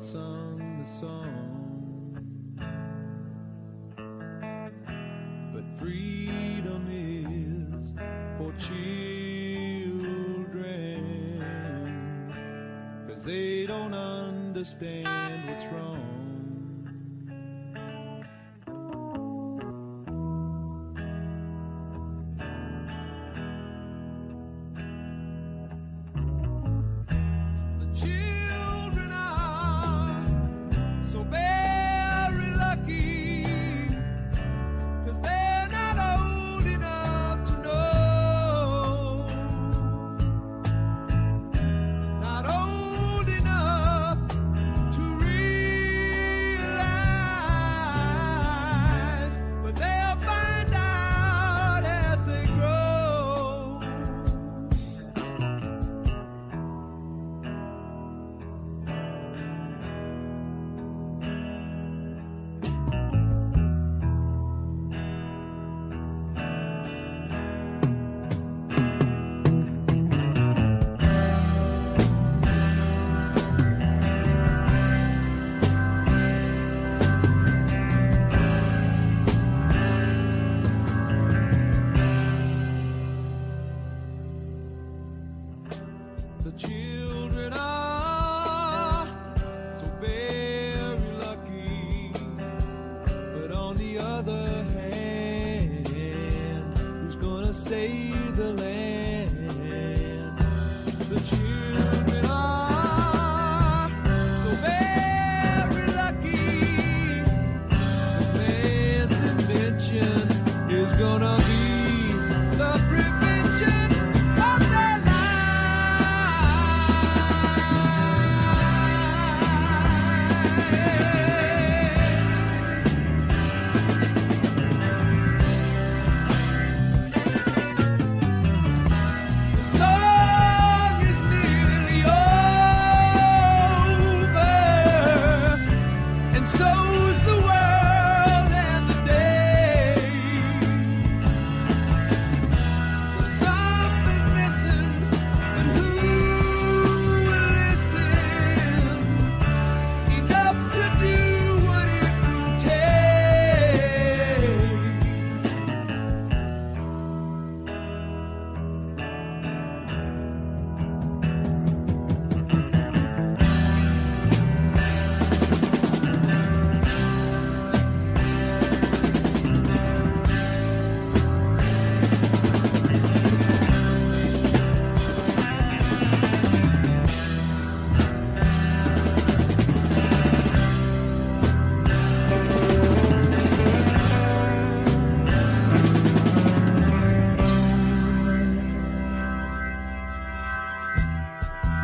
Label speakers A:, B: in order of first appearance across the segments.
A: Sung the song. But freedom is for children. Cause they don't understand what's wrong.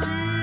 A: free.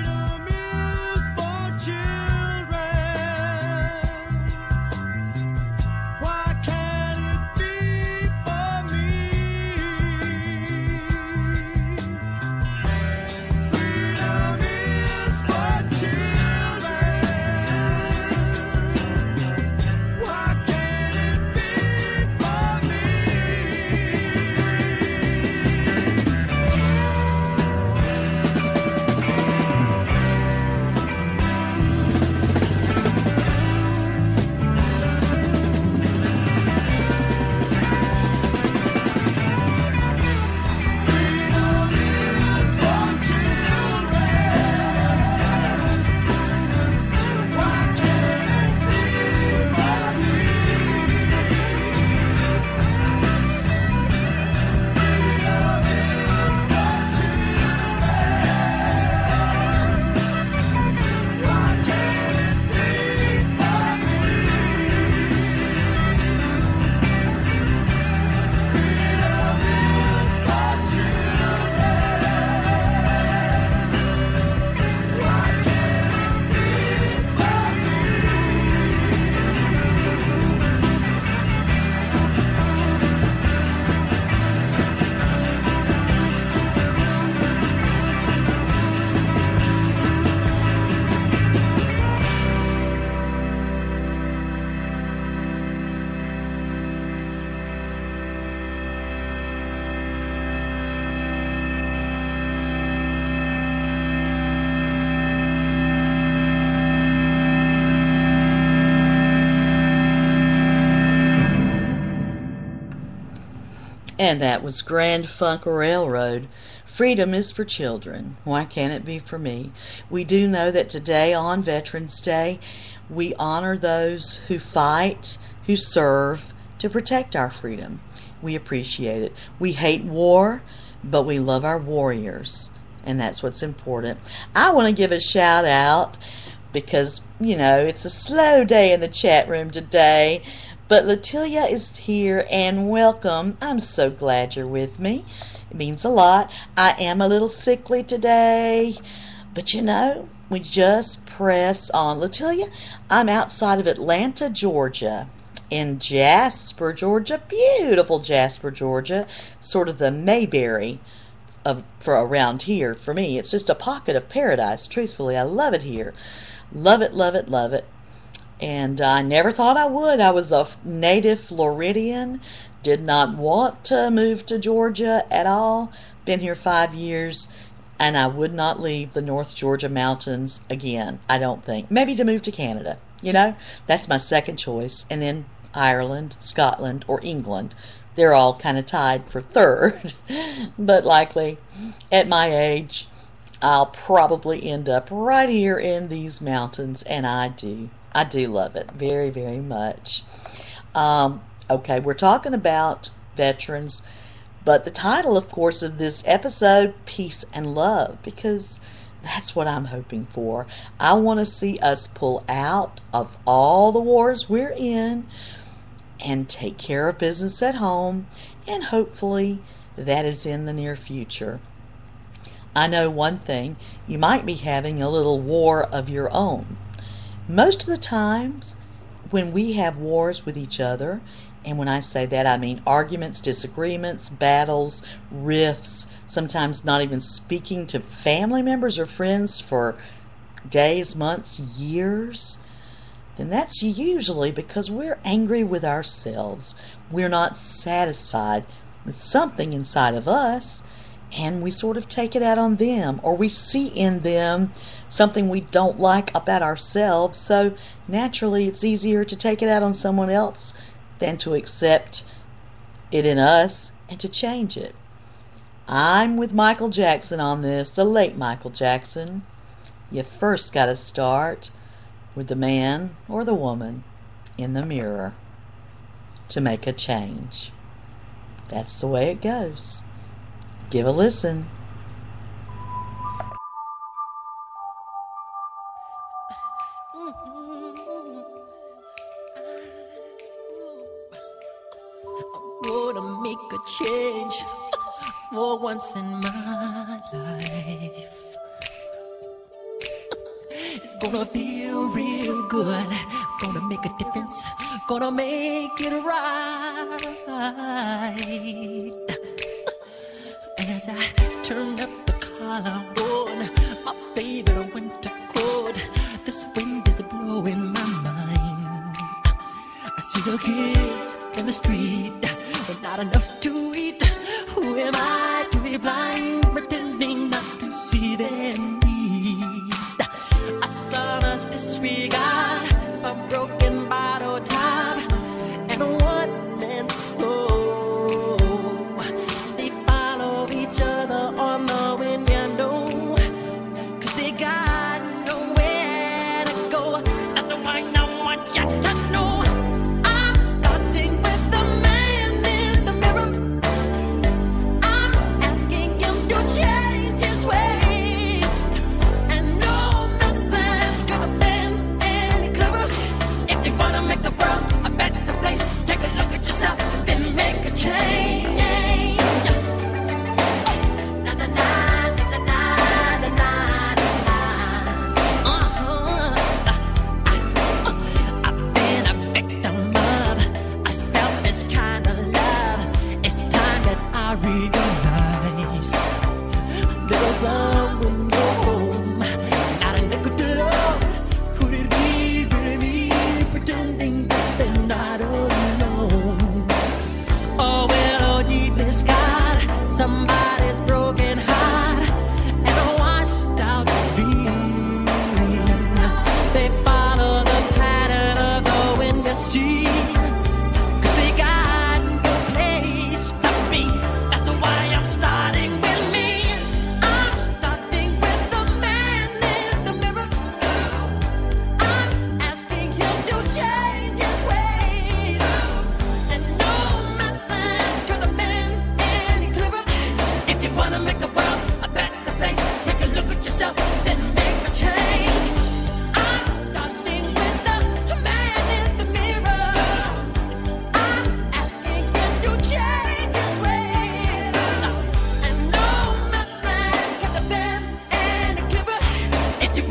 B: And that was Grand Funk Railroad. Freedom is for children. Why can't it be for me? We do know that today on Veterans Day, we honor those who fight, who serve to protect our freedom. We appreciate it. We hate war, but we love our warriors. And that's what's important. I want to give a shout out because, you know, it's a slow day in the chat room today. But Latilia is here and welcome. I'm so glad you're with me. It means a lot. I am a little sickly today, but you know, we just press on. Latilia, I'm outside of Atlanta, Georgia. In Jasper, Georgia, beautiful Jasper, Georgia, sort of the Mayberry of for around here for me. It's just a pocket of paradise. Truthfully, I love it here. Love it, love it, love it and I never thought I would. I was a native Floridian, did not want to move to Georgia at all. Been here five years, and I would not leave the North Georgia mountains again. I don't think. Maybe to move to Canada. You know, that's my second choice, and then Ireland, Scotland, or England. They're all kind of tied for third, but likely at my age, I'll probably end up right here in these mountains, and I do. I do love it very, very much. Um, okay, we're talking about veterans, but the title, of course, of this episode, Peace and Love, because that's what I'm hoping for. I want to see us pull out of all the wars we're in and take care of business at home, and hopefully that is in the near future. I know one thing you might be having a little war of your own. Most of the times, when we have wars with each other, and when I say that, I mean arguments, disagreements, battles, rifts, sometimes not even speaking to family members or friends for days, months, years, then that's usually because we're angry with ourselves. We're not satisfied with something inside of us, and we sort of take it out on them, or we see in them something we don't like about ourselves, so naturally it's easier to take it out on someone else than to accept it in us and to change it. I'm with Michael Jackson on this, the late Michael Jackson. You first got to start with the man or the woman in the mirror to make a change. That's the way it goes. Give a listen.
C: change for once in my life. It's gonna feel real good. Gonna make a difference. Gonna make it right. The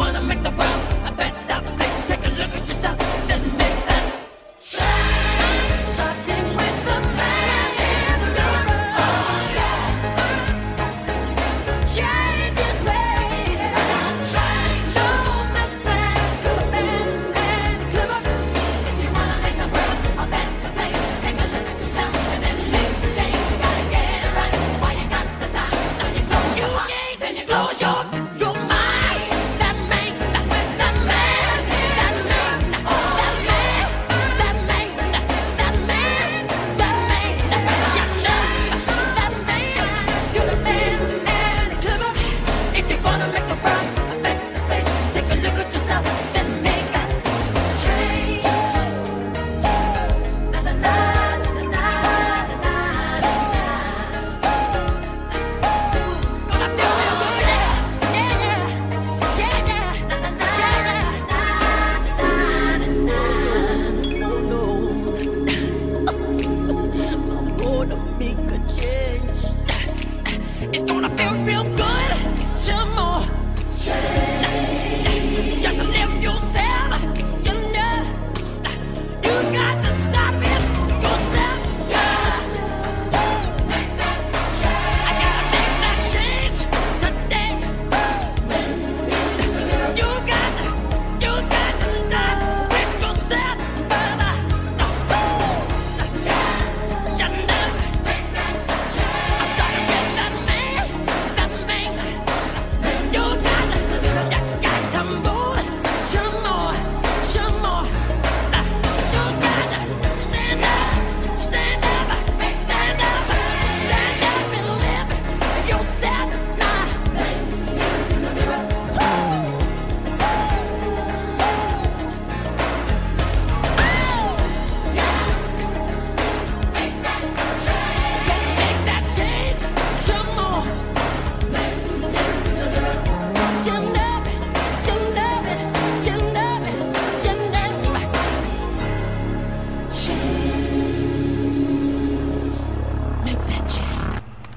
C: wanna make the round.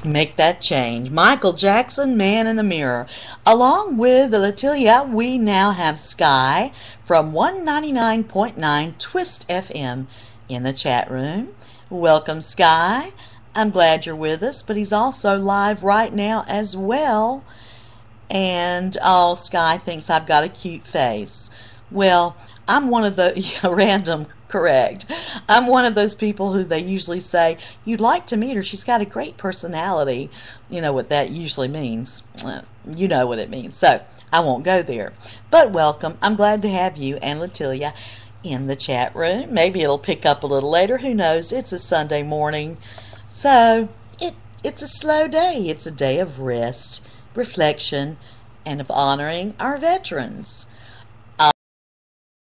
B: Make that change. Michael Jackson, Man in the Mirror. Along with Latilia, we now have Sky from 199.9 Twist FM in the chat room. Welcome, Sky. I'm glad you're with us, but he's also live right now as well. And oh, Sky thinks I've got a cute face. Well, I'm one of the random correct. I'm one of those people who they usually say, You'd like to meet her. She's got a great personality. You know what that usually means. Uh, You know what it means. So I won't go there. But welcome. I'm glad to have you and Latilia in the chat room. Maybe it'll pick up a little later. Who knows? It's a Sunday morning. So it it's a slow day. It's a day of rest, reflection, and of honoring our veterans.